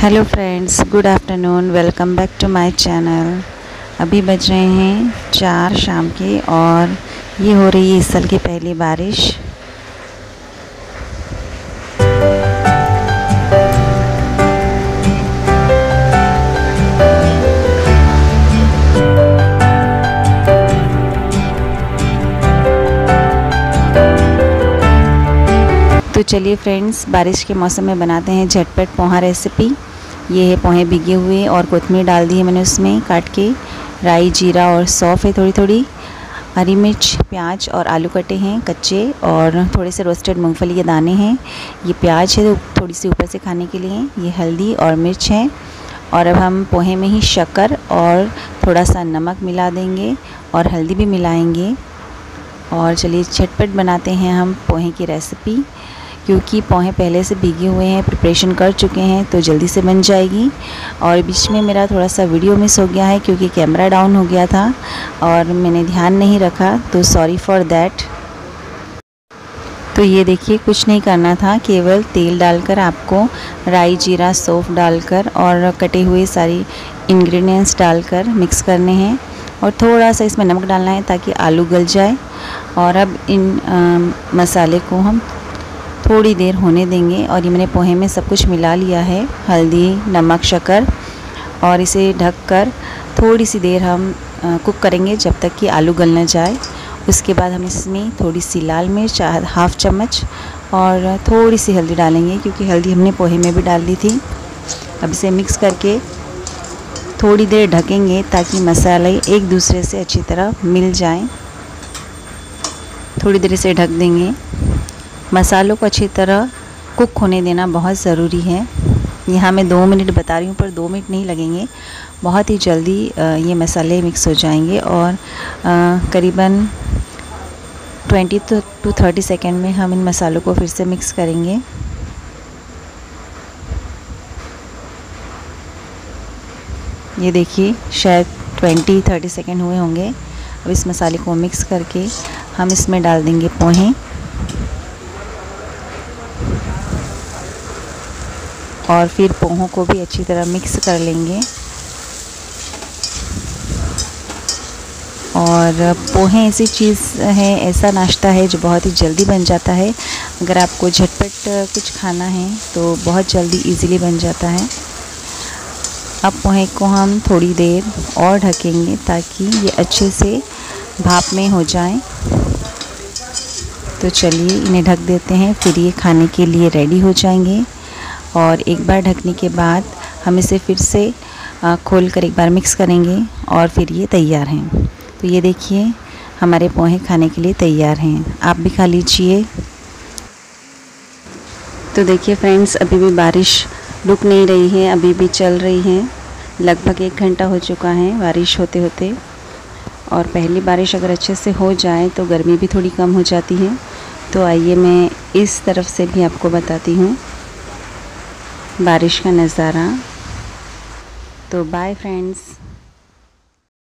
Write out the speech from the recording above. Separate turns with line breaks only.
Hello friends good afternoon welcome back to my channel अभी बज रहे हैं चार शाम के और ये हो रही है इस साल की पहली बारिश। तो चलिए फ्रेंड्स बारिश के मौसम में बनाते हैं झटपट पोहा रेसिपी ये है पोहे भिगे हुए और कोथमीर डाल दी है मैंने उसमें, काट के। राई, जीरा और सौफ़ है थोड़ी थोड़ी हरी मिर्च, प्याज और आलू कटे हैं, कच्चे और थोड़े से रोस्टेड मूंगफली के दाने हैं। ये प्याज है, थोड़ी सी ऊपर से खाने के लिए। ये हल्दी और मिर्च है। और अब हम पोहे में ही शक्कर और थोड़ा सा नमक मिला देंगे और हल्दी भी मिलाएँगे। और चलिए झटपट बनाते हैं हम पोहे की रेसिपी क्योंकि पोहे पहले से भीगे हुए हैं प्रिपरेशन कर चुके हैं तो जल्दी से बन जाएगी। और बीच में मेरा थोड़ा सा वीडियो मिस हो गया है क्योंकि कैमरा डाउन हो गया था और मैंने ध्यान नहीं रखा तो सॉरी फॉर दैट तो ये देखिए कुछ नहीं करना था केवल तेल डालकर आपको राई जीरा सौफ डालकर और कटे हुए सारी इंग्रेडिएंट्स डालकर मिक्स करने हैं। और थोड़ा सा इसमें नमक डालना है ताकि आलू गल जाए। और अब इन आ, मसाले को हम थोड़ी देर होने देंगे और ये मैंने पोहे में सब कुछ मिला लिया है, हल्दी, नमक, शक्कर और इसे ढककर थोड़ी सी देर हम कुक करेंगे जब तक कि आलू गल ना जाए। उसके बाद हम इसमें थोड़ी सी लाल मिर्च हाफ़ चम्मच और थोड़ी सी हल्दी डालेंगे क्योंकि हल्दी हमने पोहे में भी डाल दी थी। अब इसे मिक्स करके थोड़ी देर ढकेंगे ताकि मसाले एक दूसरे से अच्छी तरह मिल जाएँ। थोड़ी देर इसे ढक देंगे। मसालों को अच्छी तरह कुक होने देना बहुत ज़रूरी है। यहाँ मैं दो मिनट बता रही हूँ, पर दो मिनट नहीं लगेंगे। बहुत ही जल्दी ये मसाले मिक्स हो जाएँगे और करीबन 20 टू 30 सेकेंड में हम इन मसालों को फिर से मिक्स करेंगे। ये देखिए, शायद 20-30 सेकेंड हुए होंगे। अब इस मसाले को मिक्स करके हम इसमें डाल देंगे पोहे। और फिर पोहों को भी अच्छी तरह मिक्स कर लेंगे। और पोहे ऐसी चीज़ है, ऐसा नाश्ता है जो बहुत ही जल्दी बन जाता है। अगर आपको झटपट कुछ खाना है तो बहुत जल्दी इजीली बन जाता है। अब पोहे को हम थोड़ी देर और ढकेंगे ताकि ये अच्छे से भाप में हो जाए। तो चलिए इन्हें ढक देते हैं, फिर ये खाने के लिए रेडी हो जाएँगे। और एक बार ढकने के बाद हम इसे फिर से खोल कर एक बार मिक्स करेंगे और फिर ये तैयार हैं। तो ये देखिए, हमारे पोहे खाने के लिए तैयार हैं। आप भी खा लीजिए। तो देखिए फ्रेंड्स, अभी भी बारिश रुक नहीं रही है, अभी भी चल रही है। लगभग एक घंटा हो चुका है बारिश होते होते। और पहली बारिश अगर अच्छे से हो जाए तो गर्मी भी थोड़ी कम हो जाती है। तो आइए मैं इस तरफ़ से भी आपको बताती हूँ। बारिश का नज़ारा। तो बाय फ्रेंड्स